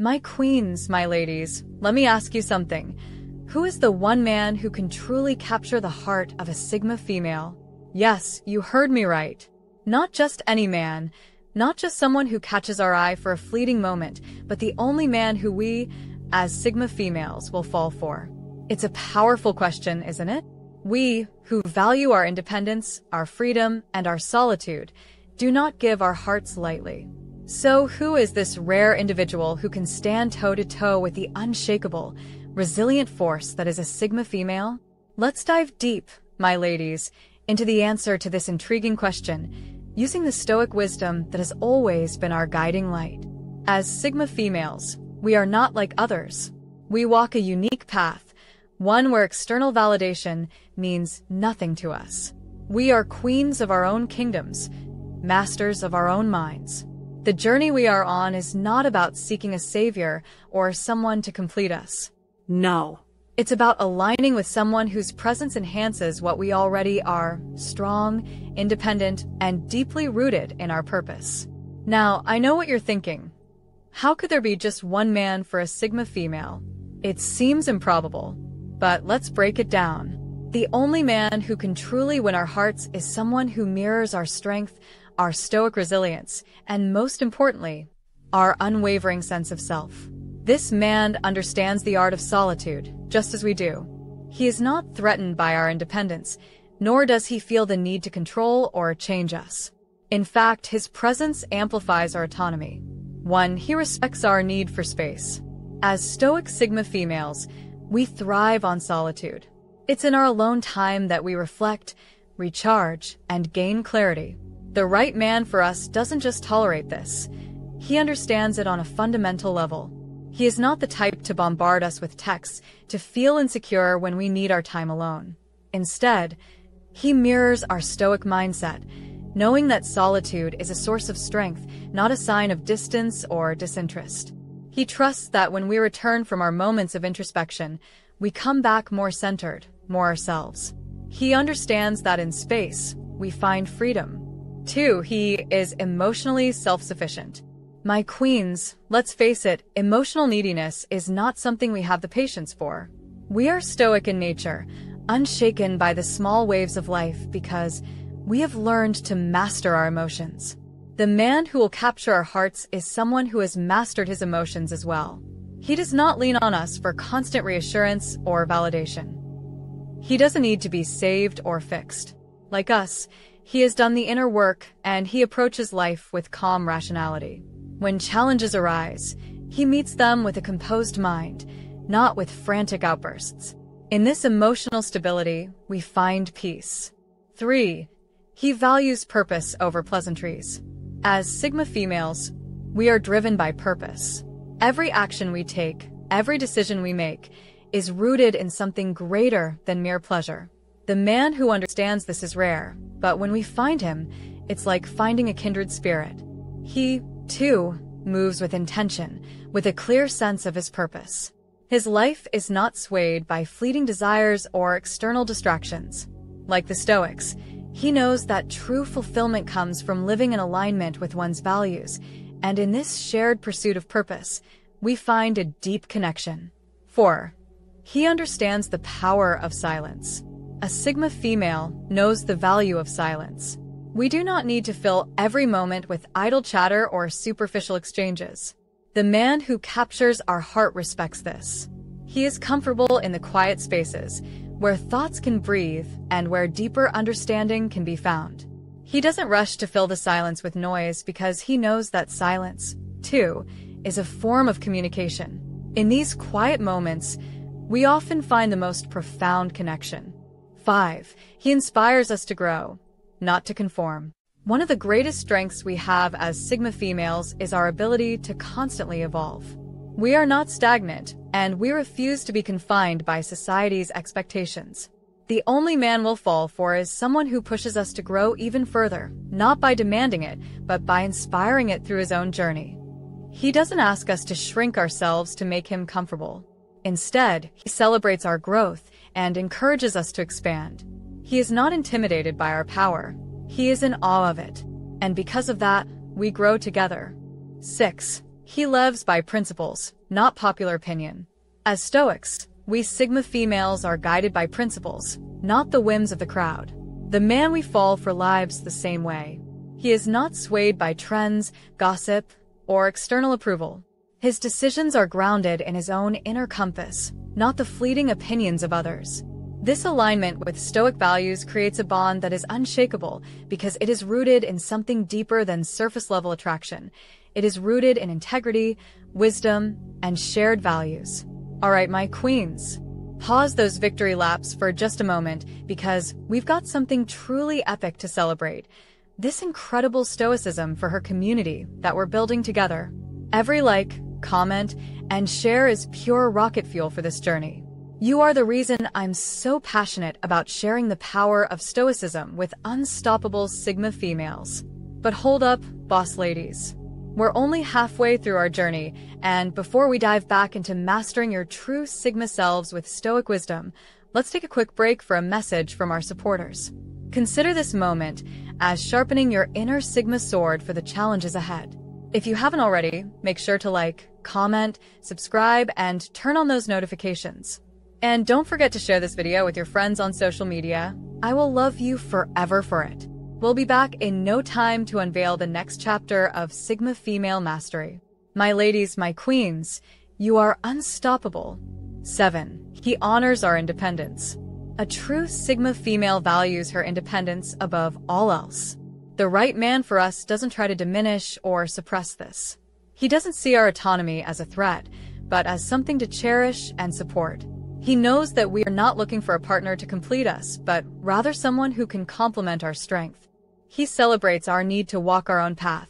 My queens, my ladies, let me ask you something. Who is the one man who can truly capture the heart of a Sigma female? Yes, you heard me right. Not just any man, not just someone who catches our eye for a fleeting moment, but the only man who we, as Sigma females, will fall for. It's a powerful question, isn't it? We, who value our independence, our freedom, and our solitude, do not give our hearts lightly. So who is this rare individual who can stand toe-to-toe -to -toe with the unshakable, resilient force that is a Sigma female? Let's dive deep, my ladies, into the answer to this intriguing question, using the Stoic wisdom that has always been our guiding light. As Sigma females, we are not like others. We walk a unique path, one where external validation means nothing to us. We are queens of our own kingdoms, masters of our own minds. The journey we are on is not about seeking a savior or someone to complete us. No. It's about aligning with someone whose presence enhances what we already are, strong, independent, and deeply rooted in our purpose. Now, I know what you're thinking. How could there be just one man for a Sigma female? It seems improbable, but let's break it down. The only man who can truly win our hearts is someone who mirrors our strength, our stoic resilience, and most importantly, our unwavering sense of self. This man understands the art of solitude, just as we do. He is not threatened by our independence, nor does he feel the need to control or change us. In fact, his presence amplifies our autonomy. One, he respects our need for space. As Stoic Sigma females, we thrive on solitude. It's in our alone time that we reflect, recharge, and gain clarity. The right man for us doesn't just tolerate this. He understands it on a fundamental level. He is not the type to bombard us with texts to feel insecure when we need our time alone. Instead, he mirrors our stoic mindset, knowing that solitude is a source of strength, not a sign of distance or disinterest. He trusts that when we return from our moments of introspection, we come back more centered, more ourselves. He understands that in space, we find freedom. Two, he is emotionally self-sufficient. My queens, let's face it, emotional neediness is not something we have the patience for. We are stoic in nature, unshaken by the small waves of life because we have learned to master our emotions. The man who will capture our hearts is someone who has mastered his emotions as well. He does not lean on us for constant reassurance or validation. He doesn't need to be saved or fixed. Like us, he has done the inner work and he approaches life with calm rationality. When challenges arise, he meets them with a composed mind, not with frantic outbursts. In this emotional stability, we find peace. 3. He values purpose over pleasantries. As Sigma females, we are driven by purpose. Every action we take, every decision we make, is rooted in something greater than mere pleasure. The man who understands this is rare, but when we find him, it's like finding a kindred spirit. He, too, moves with intention, with a clear sense of his purpose. His life is not swayed by fleeting desires or external distractions. Like the Stoics, he knows that true fulfillment comes from living in alignment with one's values, and in this shared pursuit of purpose, we find a deep connection. 4. He understands the power of silence. A Sigma female knows the value of silence. We do not need to fill every moment with idle chatter or superficial exchanges. The man who captures our heart respects this. He is comfortable in the quiet spaces, where thoughts can breathe and where deeper understanding can be found. He doesn't rush to fill the silence with noise because he knows that silence, too, is a form of communication. In these quiet moments, we often find the most profound connection. 5. He inspires us to grow, not to conform. One of the greatest strengths we have as Sigma females is our ability to constantly evolve. We are not stagnant, and we refuse to be confined by society's expectations. The only man we'll fall for is someone who pushes us to grow even further, not by demanding it, but by inspiring it through his own journey. He doesn't ask us to shrink ourselves to make him comfortable. Instead, he celebrates our growth and encourages us to expand. He is not intimidated by our power. He is in awe of it. And because of that, we grow together. 6. He lives by principles, not popular opinion. As Stoics, we Sigma females are guided by principles, not the whims of the crowd. The man we fall for lives the same way. He is not swayed by trends, gossip, or external approval. His decisions are grounded in his own inner compass, not the fleeting opinions of others. This alignment with Stoic values creates a bond that is unshakable because it is rooted in something deeper than surface-level attraction. It is rooted in integrity, wisdom, and shared values. All right, my queens. Pause those victory laps for just a moment because we've got something truly epic to celebrate. This incredible stoicism for her community that we're building together. Every like, comment, and share is pure rocket fuel for this journey. You are the reason I'm so passionate about sharing the power of Stoicism with unstoppable Sigma females. But hold up, boss ladies. We're only halfway through our journey, and before we dive back into mastering your true Sigma selves with Stoic wisdom, let's take a quick break for a message from our supporters. Consider this moment as sharpening your inner Sigma sword for the challenges ahead. If you haven't already, make sure to like, comment, subscribe, and turn on those notifications. And don't forget to share this video with your friends on social media. I will love you forever for it. We'll be back in no time to unveil the next chapter of Sigma Female Mastery. My ladies, my queens, you are unstoppable. 7. He honors our independence. A true Sigma female values her independence above all else. The right man for us doesn't try to diminish or suppress this. He doesn't see our autonomy as a threat, but as something to cherish and support. He knows that we are not looking for a partner to complete us, but rather someone who can complement our strength. He celebrates our need to walk our own path,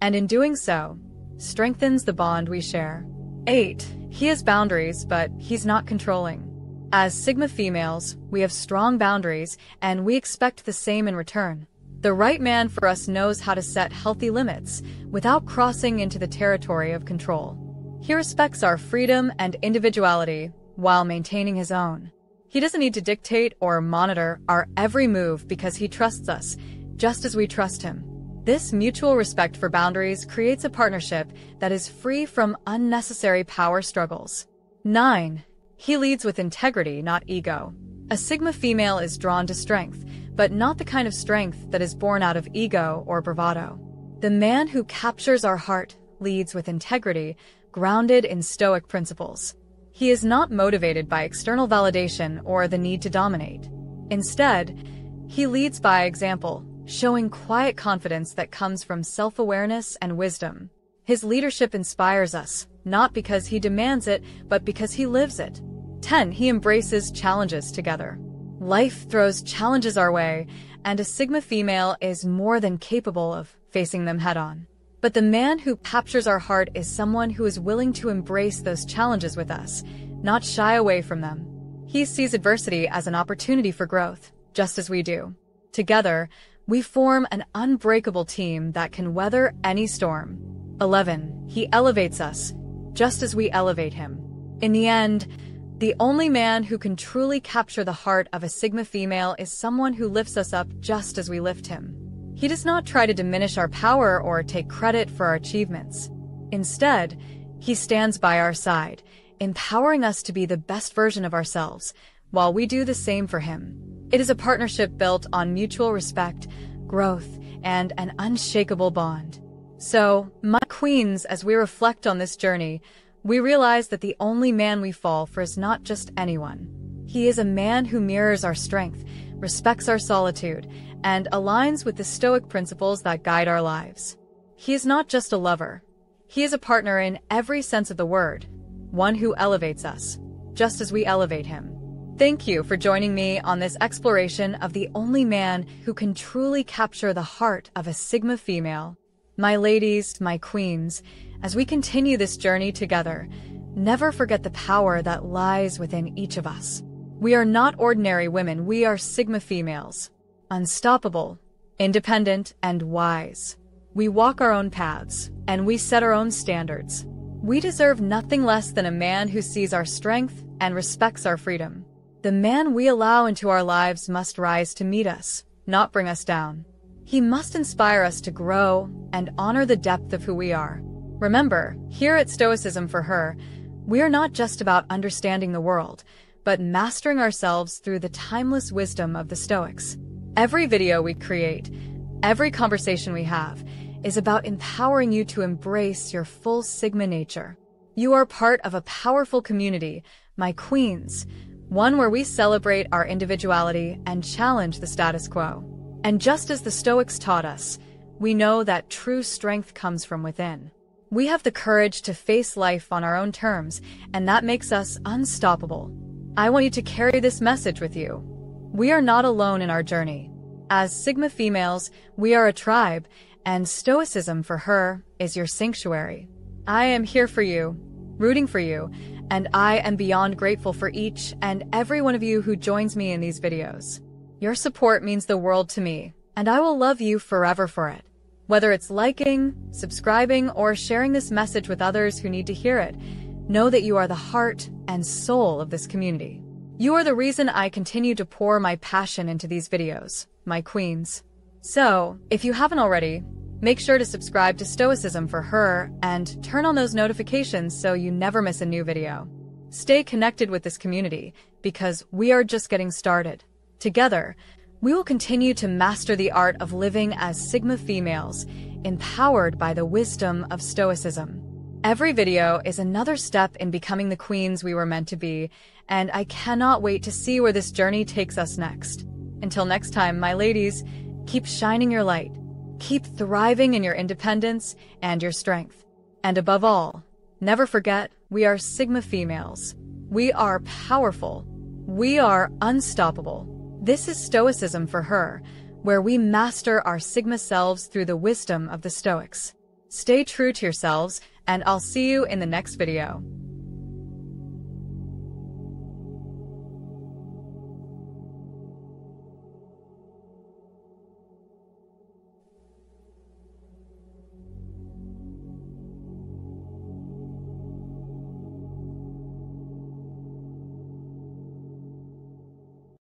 and in doing so, strengthens the bond we share. 8. He has boundaries, but he's not controlling. As Sigma females, we have strong boundaries, and we expect the same in return. The right man for us knows how to set healthy limits without crossing into the territory of control. He respects our freedom and individuality while maintaining his own. He doesn't need to dictate or monitor our every move because he trusts us, just as we trust him. This mutual respect for boundaries creates a partnership that is free from unnecessary power struggles. 9. He leads with integrity, not ego. A Sigma female is drawn to strength, but not the kind of strength that is born out of ego or bravado. The man who captures our heart leads with integrity, grounded in Stoic principles. He is not motivated by external validation or the need to dominate. Instead, he leads by example, showing quiet confidence that comes from self-awareness and wisdom. His leadership inspires us, not because he demands it, but because he lives it. 10. He embraces challenges together. Life throws challenges our way, and a Sigma female is more than capable of facing them head on. But the man who captures our heart is someone who is willing to embrace those challenges with us, not shy away from them. He sees adversity as an opportunity for growth, just as we do. Together, we form an unbreakable team that can weather any storm. 11. He elevates us, just as we elevate him. In the end, the only man who can truly capture the heart of a Sigma female is someone who lifts us up just as we lift him. He does not try to diminish our power or take credit for our achievements. Instead, he stands by our side, empowering us to be the best version of ourselves, while we do the same for him. It is a partnership built on mutual respect, growth, and an unshakable bond. So, my queens, as we reflect on this journey, we realize that the only man we fall for is not just anyone. He is a man who mirrors our strength, respects our solitude, and aligns with the Stoic principles that guide our lives. He is not just a lover. He is a partner in every sense of the word, one who elevates us, just as we elevate him. Thank you for joining me on this exploration of the only man who can truly capture the heart of a Sigma female. My ladies, my queens, as we continue this journey together, never forget the power that lies within each of us. We are not ordinary women, we are Sigma females. Unstoppable, independent, and wise. We walk our own paths, and we set our own standards. We deserve nothing less than a man who sees our strength and respects our freedom. The man we allow into our lives must rise to meet us, not bring us down. He must inspire us to grow and honor the depth of who we are. Remember, here at Stoicism for Her, we're not just about understanding the world, but mastering ourselves through the timeless wisdom of the Stoics. Every video we create, every conversation we have, is about empowering you to embrace your full Sigma nature. You are part of a powerful community, my queens, one where we celebrate our individuality and challenge the status quo. And just as the Stoics taught us, we know that true strength comes from within. We have the courage to face life on our own terms, and that makes us unstoppable. I want you to carry this message with you. We are not alone in our journey. As Sigma females, we are a tribe, and Stoicism for her is your sanctuary. I am here for you, rooting for you, and I am beyond grateful for each and every one of you who joins me in these videos. Your support means the world to me, and I will love you forever for it. Whether it's liking, subscribing, or sharing this message with others who need to hear it, know that you are the heart and soul of this community. You are the reason I continue to pour my passion into these videos, my queens. So, if you haven't already, make sure to subscribe to Stoicism for her and turn on those notifications so you never miss a new video. Stay connected with this community because we are just getting started. Together, we will continue to master the art of living as Sigma females, empowered by the wisdom of Stoicism. Every video is another step in becoming the queens we were meant to be, and I cannot wait to see where this journey takes us next. Until next time, my ladies, keep shining your light, keep thriving in your independence and your strength. And above all, never forget we are Sigma females. We are powerful. We are unstoppable. This is Stoicism for her, where we master our Sigma selves through the wisdom of the Stoics. Stay true to yourselves, and I'll see you in the next video.